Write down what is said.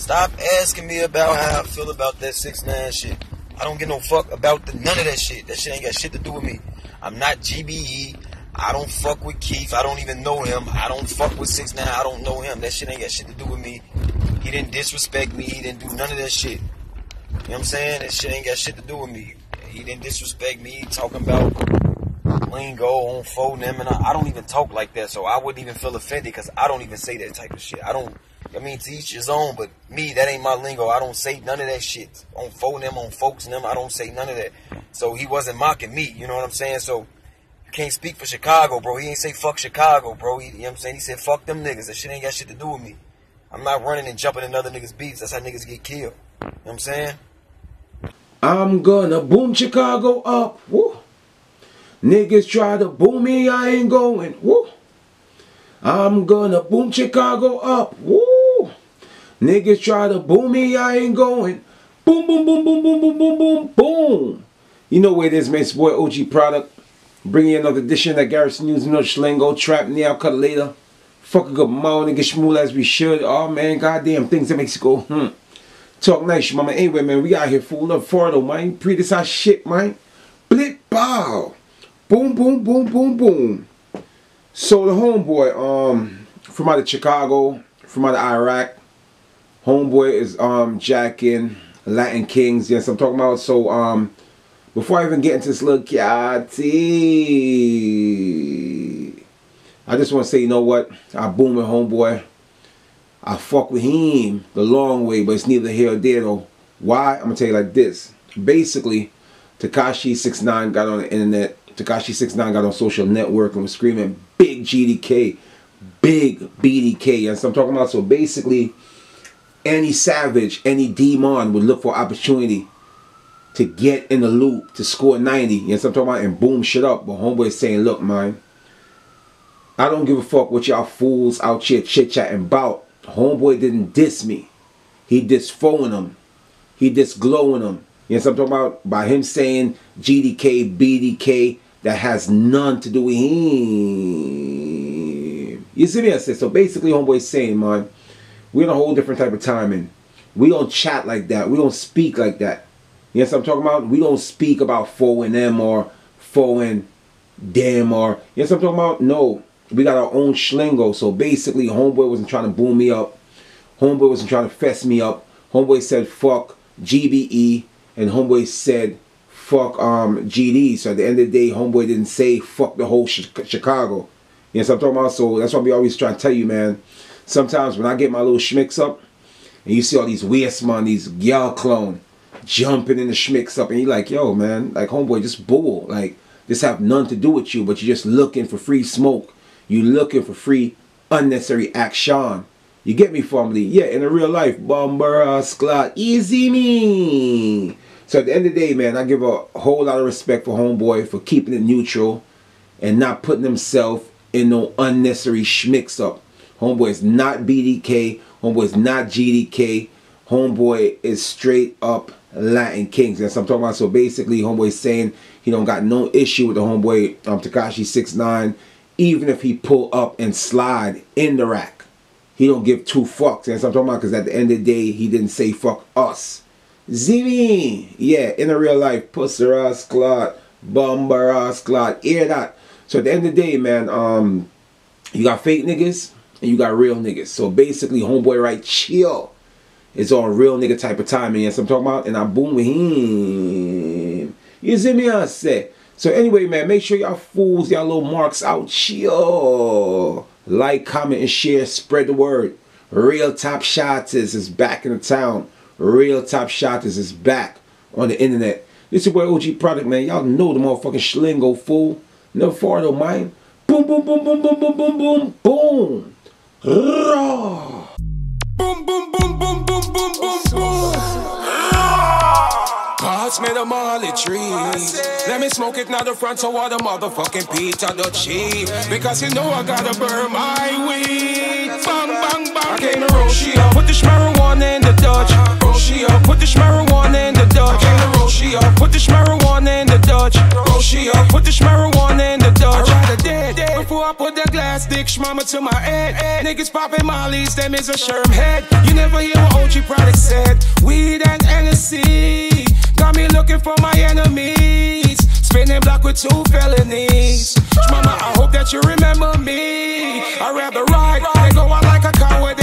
Stop asking me about how I feel about that six nine shit. I don't give no fuck about the, none of that shit. That shit ain't got shit to do with me. I'm not GBE. I don't fuck with Keef. I don't even know him. I don't fuck with six nine. I don't know him. That shit ain't got shit to do with me. He didn't disrespect me. He didn't do none of that shit. You know what I'm saying? That shit ain't got shit to do with me. He didn't disrespect me. Talking about lingo on phone them, and I, I don't even talk like that, so I wouldn't even feel offended because I don't even say that type of shit. I don't. I mean, to each his own, but me, that ain't my lingo. I don't say none of that shit on phone them, on folks them. I don't say none of that. So he wasn't mocking me. You know what I'm saying? So you can't speak for Chicago, bro. He ain't say fuck Chicago, bro. He, you know what I'm saying? He said fuck them niggas. That shit ain't got shit to do with me. I'm not running and jumping in other niggas' beats. That's how niggas get killed. You know what I'm saying? I'm gonna boom Chicago up. Woo. Niggas try to boom me, I ain't going. Woo. I'm gonna boom Chicago up. Woo. Niggas try to boom me, I ain't going. Boom, boom, boom, boom, boom, boom, boom, boom, boom. You know where it is, man. It's boy OG Product. Bringing you another edition of Garrison News, no Schlingo, Trap, Now, Cut Later. Fucking good mouth and get smooth as we should. Oh man, goddamn things that makes you go, hmm. Talk nice, mama. Anyway, man, we out here fooling up Florida, man. Pre this our shit, man. Blip bow. Boom, boom, boom, boom, boom. So the homeboy, um, from out of Chicago, from out of Iraq, homeboy is um jacking Latin Kings. Yes, I'm talking about. So um, before I even get into this little catty, I just want to say, you know what? I boom with homeboy. I fuck with him the long way, but it's neither here or there though. Why? I'm gonna tell you like this. Basically, Tekashi 69 got on the internet. Tekashi 69 got on social network and was screaming big GDK, big BDK. What I'm talking about. So basically, any savage, any demon would look for opportunity to get in the loop to score 90. You know what I'm talking about? And boom shit up. But homeboy saying, look, man, I don't give a fuck what y'all fools out here chit chatting about. Homeboy didn't diss me. He diss phone him. He diss glowing him. You know what I'm talking about? By him saying GDK, BDK, that has none to do with him. You see me? I said. So basically, homeboy's saying, man, we're in a whole different type of time, and We don't chat like that. We don't speak like that. You know what I'm talking about? We don't speak about foe and them or foe and them or you know what I'm talking about? No. We got our own schlingo. So basically, homeboy wasn't trying to boom me up. Homeboy wasn't trying to fess me up. Homeboy said fuck GBE, and homeboy said fuck um GD. So at the end of the day, homeboy didn't say fuck the whole Chicago. You know what I'm talking about? So that's why we always try to tell you, man. Sometimes when I get my little schmicks up, and you see all these weird man, these y'all clone jumping in the schmicks up, and you're like, yo, man, like homeboy, just bull. Like this have nothing to do with you, but you're just looking for free smoke. You looking for free unnecessary action. You get me, family? Yeah, in a real life, Bombera Sklat, easy me. So at the end of the day, man, I give a whole lot of respect for Homeboy for keeping it neutral and not putting himself in no unnecessary schmicks up. Homeboy is not BDK. Homeboy is not GDK. Homeboy is straight up Latin Kings. That's what I'm talking about. So basically, Homeboy is saying he don't got no issue with the Homeboy um, Tekashi 69 even if he pull up and slide in the rack. He don't give two fucks. That's what I'm talking about because at the end of the day, he didn't say fuck us. Zimmy! Yeah, in a real life, Pusseras Clot, Bomberas Clot, hear that. So at the end of the day, man, um, you got fake niggas and you got real niggas. So basically, homeboy right chill. It's all real nigga type of timing. Yes, I'm talking about. And I boom with him. You see me? I say. So anyway, man, make sure y'all fools, y'all little marks out. Chill. Like, comment, and share. Spread the word. Real Top Shots is back in the town. Real Top Shots is back on the internet. This is where OG Product, man. Y'all know the motherfucking Schlingo fool. Never far though, man. Boom, boom, boom, boom, boom, boom, boom, boom, boom. Raw. Boom, boom, boom, boom, boom, boom, boom, boom. Pass me the Molly trees. Let me smoke it now the front so all the motherfucking Peter the cheap. Because you know I gotta burn my weed. Bang, bang, bang. I came to Roshia. Put the marijuana in the Dutch. Uh, Roshia. Put the marijuana dick Shmama to my head. Niggas popping mollies, them is a sherm head. You never hear what OG product said. Weed and NSC. Got me looking for my enemies. Spinning block with two felonies. Mama, I hope that you remember me. I'd rather ride and go out like a coward than